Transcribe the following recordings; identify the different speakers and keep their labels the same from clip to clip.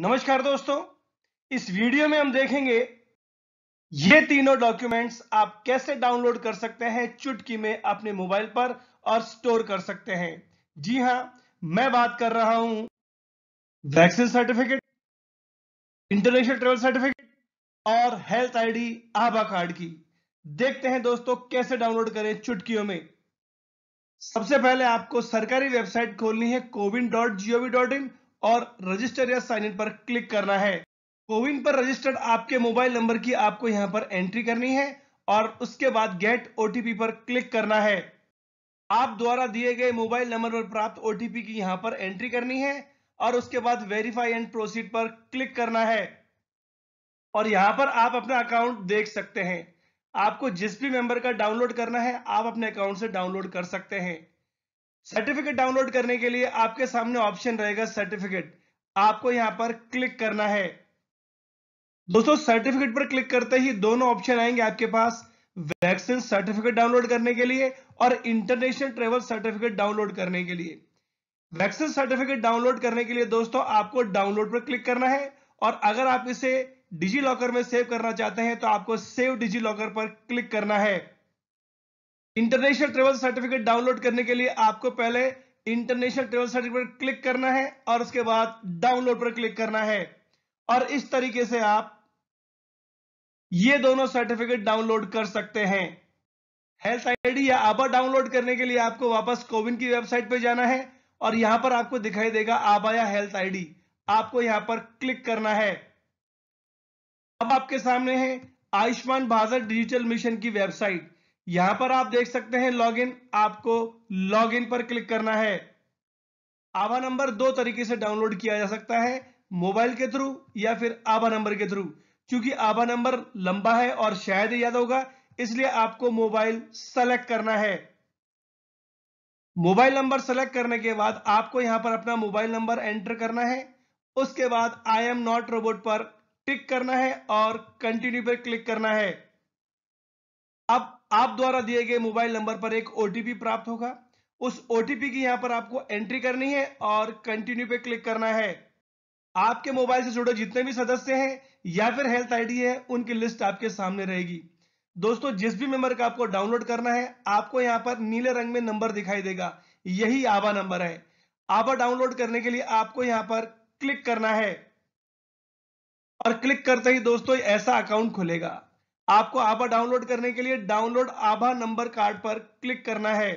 Speaker 1: नमस्कार दोस्तों, इस वीडियो में हम देखेंगे ये तीनों डॉक्यूमेंट्स आप कैसे डाउनलोड कर सकते हैं, चुटकी में अपने मोबाइल पर और स्टोर कर सकते हैं। जी हाँ, मैं बात कर रहा हूँ vaccine certificate international travel certificate और हेल्थ आईडी आभा कार्ड की। देखते हैं दोस्तों कैसे डाउनलोड करें चुटकियों में। सबसे पहले आपको सरकारी वेबसाइट खोलनी है, CoWIN dot G O V dot in और रजिस्टर या साइन इन पर क्लिक करना है। कोविन पर रजिस्टर्ड आपके मोबाइल नंबर की आपको यहाँ पर एंट्री करनी है और उसके बाद गेट ओटीपी पर क्लिक करना है। आप द्वारा दिए गए मोबाइल नंबर पर प्राप्त ओटीपी की यहाँ पर एंट्री करनी है और उसके बाद वेरीफाई एंड प्रोसीड पर क्लिक करना है। और यहाँ पर आप अपना अकाउंट देख सकते हैं। आपको जिस भी मेंबर का डाउनलोड करना है, आप अपने अकाउंट से डाउनलोड कर सकते हैं। सर्टिफिकेट डाउनलोड करने के लिए आपके सामने ऑप्शन रहेगा सर्टिफिकेट आपको यहाँ पर क्लिक करना है। दोस्तों सर्टिफिकेट पर क्लिक करते ही दोनों ऑप्शन आएँगे आपके पास। वैक्सीन सर्टिफिकेट डाउनलोड करने के लिए और इंटरनेशनल ट्रेवल सर्टिफिकेट डाउनलोड करने के लिए। वैक्सीन सर्टिफिकेट डाउनलोड करने के लिए दोस्तों, आपको डाउनलोड पर क्लिक करना है और अगर आप इसे डिजी लॉकर में सेव करना चाहते हैं तो आपको सेव डिजी लॉकर पर क्लिक करना है। इंटरनेशनल ट्रेवल सर्टिफिकेट डाउनलोड करने के लिए आपको पहले इंटरनेशनल ट्रेवल सर्टिफिकेट क्लिक करना है और उसके बाद डाउनलोड पर क्लिक करना है। और इस तरीके से आप ये दोनों सर्टिफिकेट डाउनलोड कर सकते हैं। हेल्थ आईडी या आबा डाउनलोड करने के लिए आपको वापस कोविन की वेबसाइट पर जाना है और यहाँ पर आपको दिखाई देगा आबा या हेल्थ आईडी आपको यहाँ पर क्लिक करना है। अब आपके सामने है आयुष्मान भारत डिजिटल मिशन की वेबसाइट यहाँ पर आप देख सकते हैं लॉगिन आपको लॉगिन पर क्लिक करना है। आभा नंबर दो तरीके से डाउनलोड किया जा सकता है मोबाइल के थ्रू या फिर आभा नंबर के थ्रू क्योंकि आभा नंबर लंबा है और शायद याद होगा, इसलिए आपको मोबाइल सेलेक्ट करना है। मोबाइल नंबर सेलेक्ट करने के बाद आपको यहाँ पर अपना मोबाइल नंबर एंटर करना है। उसके बाद आई एम नॉट रोबोट पर टिक करना है और कंटिन्यू पर क्लिक करना है। अब आप द्वारा दिए गए मोबाइल नंबर पर एक ओटीपी प्राप्त होगा। उस ओटीपी की यहाँ पर आपको एंट्री करनी है और कंटिन्यू पे क्लिक करना है। आपके मोबाइल से जुड़े जितने भी सदस्य हैं या फिर हेल्थ आईडी है, उनकी लिस्ट आपके सामने रहेगी। दोस्तों, जिस भी मेंबर का आपको डाउनलोड करना है, आपको यहाँ पर नीले रंग में नंबर दिखाई देगा। यही आबा नंबर है। आबा डाउनलोड करने के लिए आपको यहाँ पर क्लिक करना है। और क्लिक करते ही दोस्तों, ऐसा अकाउंट खुलेगा। आपको आभा डाउनलोड करने के लिए डाउनलोड आभा नंबर कार्ड पर क्लिक करना है।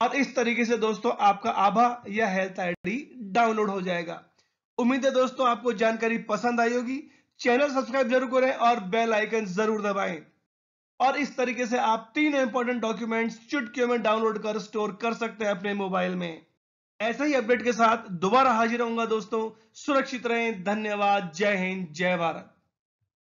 Speaker 1: और इस तरीके से दोस्तों आपका आभा या हेल्थ आईडी डाउनलोड हो जाएगा। उम्मीद है दोस्तों आपको जानकारी पसंद आई होगी। चैनल सब्सक्राइब ज़रूर करें और बेल आइकन ज़रूर दबाएँ। और इस तरीके से आप तीन इंपॉर्टेंट डॉक्यूमेंट्स चुटकियों में डाउनलोड कर स्टोर कर सकते हैं अपने मोबाइल में। ऐसे ही अपडेट के साथ दोबारा हाजिर होऊँगा दोस्तों। सुरक्षित रहें। धन्यवाद। जय हिंद। जय भारत।